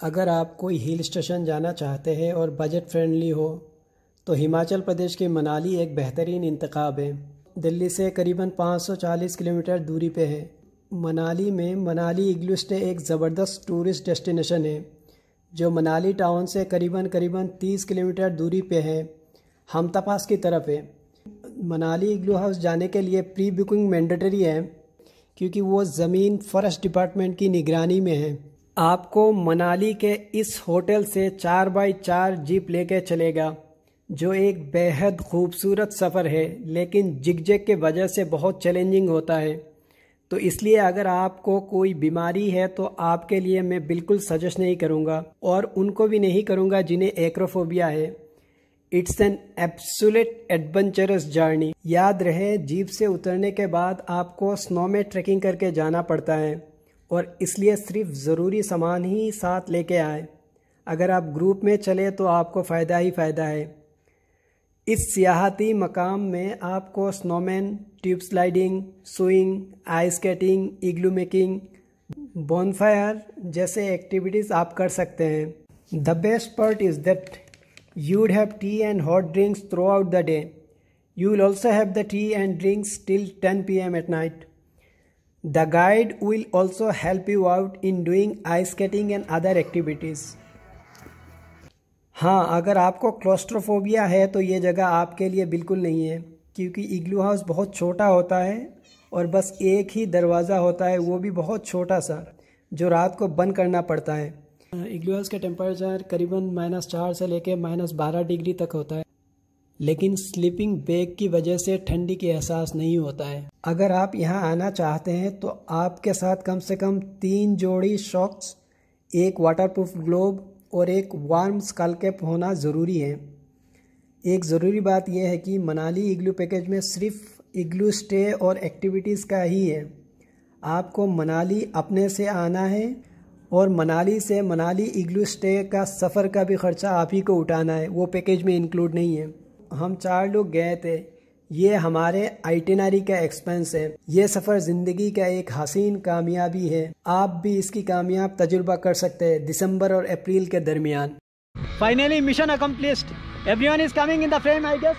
अगर आप कोई हिल स्टेशन जाना चाहते हैं और बजट फ्रेंडली हो तो हिमाचल प्रदेश के मनाली एक बेहतरीन इंतखब है। दिल्ली से करीबन 540 किलोमीटर दूरी पे है। मनाली में मनाली इग्लू स्टे एक ज़बरदस्त टूरिस्ट डेस्टिनेशन है, जो मनाली टाउन से करीबन करीबन 30 किलोमीटर दूरी पे है। हम तपास की तरफ़ है। मनाली इग्लू हाउस जाने के लिए प्री बुकिंग मैंडेटरी है, क्योंकि वो ज़मीन फॉरेस्ट डिपार्टमेंट की निगरानी में है। आपको मनाली के इस होटल से चार बाई चार जीप लेके चलेगा, जो एक बेहद खूबसूरत सफ़र है, लेकिन जिगजेग के वजह से बहुत चैलेंजिंग होता है। तो इसलिए अगर आपको कोई बीमारी है तो आपके लिए मैं बिल्कुल सजेस्ट नहीं करूँगा, और उनको भी नहीं करूँगा जिन्हें एक्रोफोबिया है। It's an absolute adventurous journey याद रहे, जीप से उतरने के बाद आपको स्नो में ट्रैकिंग करके जाना पड़ता है। और इसलिए सिर्फ़ ज़रूरी सामान ही साथ लेके आए अगर आप ग्रुप में चले तो आपको फ़ायदा ही फ़ायदा है इस सियाहती मकाम में आपको snowman, tube sliding swing ice skating, igloo making bonfire जैसे एक्टिविटीज़ आप कर सकते हैं the best part is that You would have tea and hot drinks throughout the day. You will also have the tea and drinks till 10 pm at night. The guide will also help you out in doing ice skating and other activities. हाँ अगर आपको claustrophobia है तो ये जगह आपके लिए बिल्कुल नहीं है, क्योंकि इग्लू हाउस बहुत छोटा होता है और बस एक ही दरवाज़ा होता है, वो भी बहुत छोटा सा, जो रात को बंद करना पड़ता है इग्लू हाउस का टेम्परेचर करीबन माइनस चार से लेकर माइनस बारह डिग्री तक होता है लेकिन स्लीपिंग बैग की वजह से ठंडी के एहसास नहीं होता है। अगर आप यहाँ आना चाहते हैं तो आपके साथ कम से कम तीन जोड़ी शॉक्स एक वाटरप्रूफ ग्लोब और एक वार्म स्कल कैप होना ज़रूरी है। एक ज़रूरी बात यह है कि मनाली इग्लू पैकेज में सिर्फ़ इग्लू स्टे और एक्टिविटीज़ का ही है। आपको मनाली अपने से आना है और मनाली से मनाली इग्लू स्टे का सफ़र का भी ख़र्चा आप ही को उठाना है। वो पैकेज में इंक्लूड नहीं है। हम चार लोग गए थे। ये हमारे आइटिनरी का एक्सपेंस है। ये सफ़र ज़िंदगी का एक हसीन कामयाबी है। आप भी इसकी कामयाब तजुर्बा कर सकते हैं दिसंबर और अप्रैल के दरमियान। Finally mission accomplished everyone is coming in the frame I guess